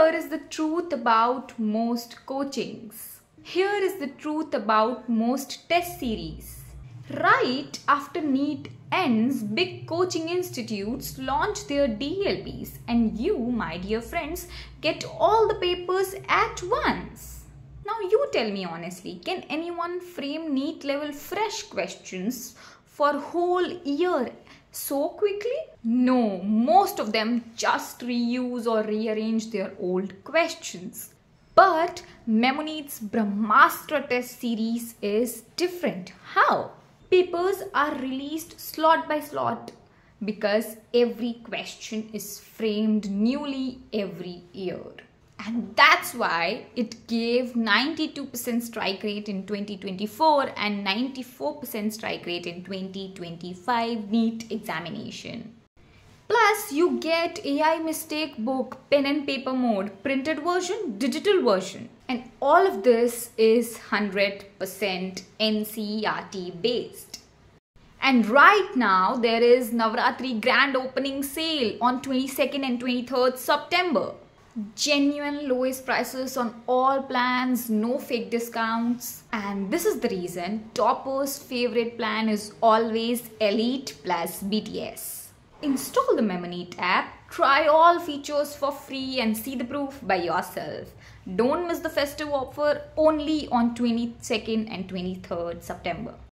Here is the truth about most coachings. Here is the truth about most test series. Right after NEET ends, big coaching institutes launch their DLPs, and you, my dear friends, get all the papers at once. Now, you tell me honestly, can anyone frame NEET level fresh questions for whole year so quickly? No, most of them just reuse or rearrange their old questions. But Memo-NEET's Brahmastra test series is different. How? Papers are released slot by slot because every question is framed newly every year. And that's why it gave 92% strike rate in 2024 and 94% strike rate in 2025 NEET examination. Plus, you get AI mistake book, pen and paper mode, printed version, digital version. And all of this is 100% NCERT based. And right now, there is Navratri grand opening sale on 22nd and 23rd September genuine lowest prices on all plans no fake discounts. And this is the reason topper's favorite plan is always elite plus bts install the Memo-NEET app try all features for free and see the proof by yourself. Don't miss the festive offer only on 22nd and 23rd september